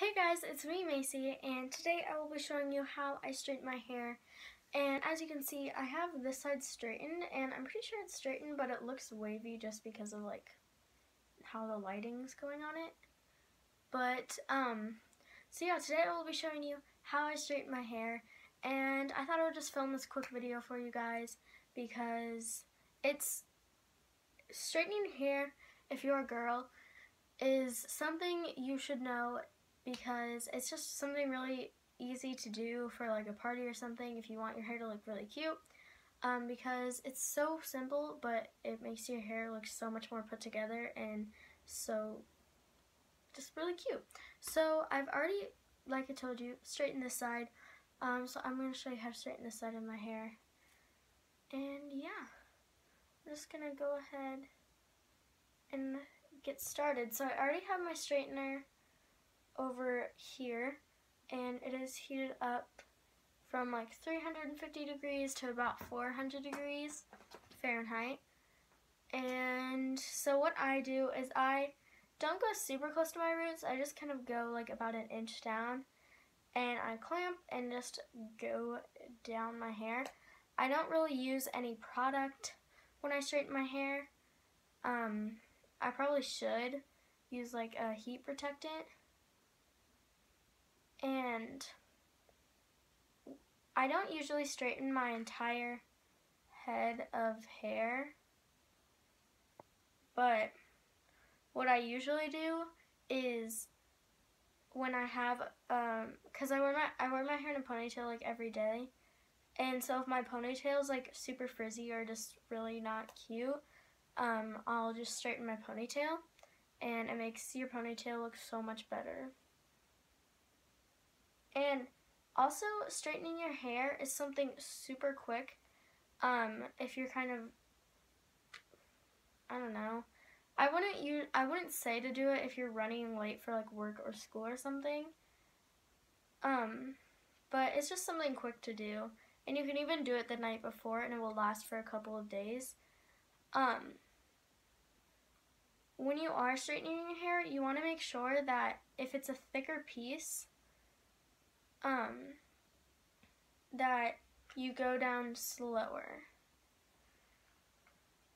Hey guys, it's me Macey and today I will be showing you how I straighten my hair. And as you can see I have this side straightened and I'm pretty sure it's straightened but it looks wavy just because of like how the lighting's going on it. But um so yeah today I will be showing you how I straighten my hair and I thought I would just film this quick video for you guys because it's straightening hair if you're a girl is something you should know because it's just something really easy to do for like a party or something if you want your hair to look really cute um, because it's so simple but it makes your hair look so much more put together and so just really cute. So I've already, like I told you, straightened this side. Um, so I'm going to show you how to straighten this side of my hair. And yeah, I'm just going to go ahead and get started. So I already have my straightener over here and it is heated up from like 350 degrees to about 400 degrees Fahrenheit. And so what I do is I don't go super close to my roots. I just kind of go like about an inch down and I clamp and just go down my hair. I don't really use any product when I straighten my hair. Um, I probably should use like a heat protectant and I don't usually straighten my entire head of hair, but what I usually do is when I have, um, cause I wear my I wear my hair in a ponytail like every day, and so if my ponytail is like super frizzy or just really not cute, um, I'll just straighten my ponytail, and it makes your ponytail look so much better. And also, straightening your hair is something super quick. Um, if you're kind of, I don't know, I wouldn't use, I wouldn't say to do it if you're running late for like work or school or something. Um, but it's just something quick to do, and you can even do it the night before, and it will last for a couple of days. Um, when you are straightening your hair, you want to make sure that if it's a thicker piece, um, that you go down slower.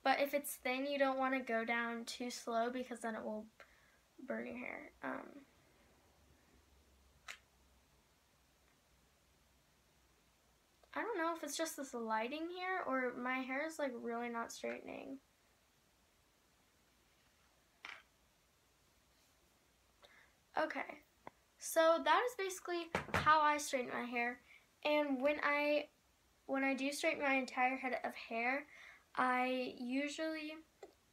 But if it's thin, you don't want to go down too slow because then it will burn your hair. Um, I don't know if it's just this lighting here or my hair is like really not straightening. Okay. So that is basically how I straighten my hair. And when I when I do straighten my entire head of hair, I usually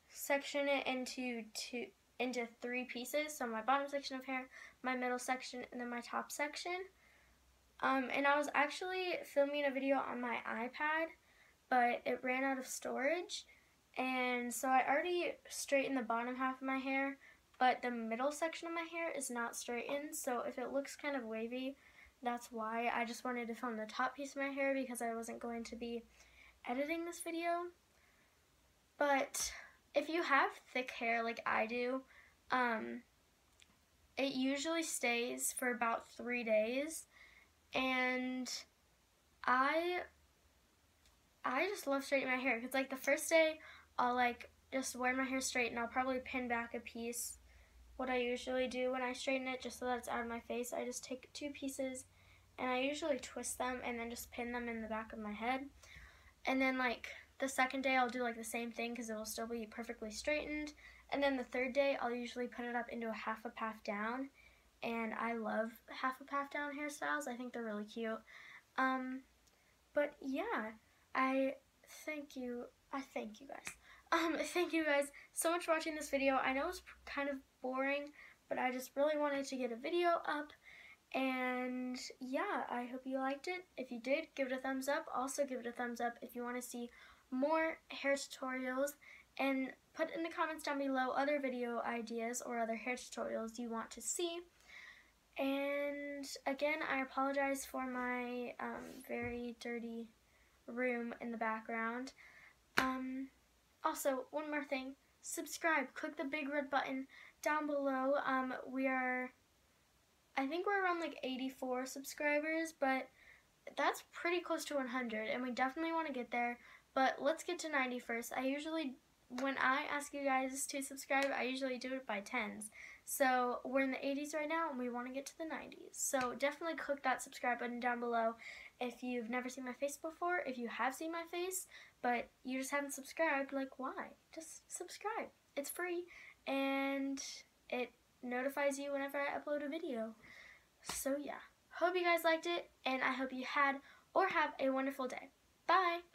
section it into two into three pieces. So my bottom section of hair, my middle section, and then my top section. Um, and I was actually filming a video on my iPad, but it ran out of storage. And so I already straightened the bottom half of my hair, but the middle section of my hair is not straightened, so if it looks kind of wavy, that's why. I just wanted to film the top piece of my hair because I wasn't going to be editing this video. But if you have thick hair like I do, um, it usually stays for about three days, and I I just love straightening my hair because like the first day I'll like just wear my hair straight and I'll probably pin back a piece what I usually do when I straighten it just so that it's out of my face. I just take two pieces and I usually twist them and then just pin them in the back of my head. And then like the second day I'll do like the same thing because it will still be perfectly straightened. And then the third day I'll usually put it up into a half a path down. And I love half a path down hairstyles. I think they're really cute. Um, but yeah, I thank you. I thank you guys. Um, thank you guys so much for watching this video. I know it's kind of boring, but I just really wanted to get a video up. And yeah, I hope you liked it. If you did, give it a thumbs up. Also give it a thumbs up if you want to see more hair tutorials. And put in the comments down below other video ideas or other hair tutorials you want to see. And again, I apologize for my um, very dirty room in the background. Um, also, one more thing, subscribe, click the big red button down below. Um, we are, I think we're around like 84 subscribers, but that's pretty close to 100 and we definitely want to get there. But let's get to 90 first. I usually, when I ask you guys to subscribe, I usually do it by tens. So we're in the 80s right now and we want to get to the 90s. So definitely click that subscribe button down below if you've never seen my face before. If you have seen my face, but you just haven't subscribed, like why? Just subscribe. It's free and it notifies you whenever I upload a video. So yeah, hope you guys liked it and I hope you had or have a wonderful day. Bye!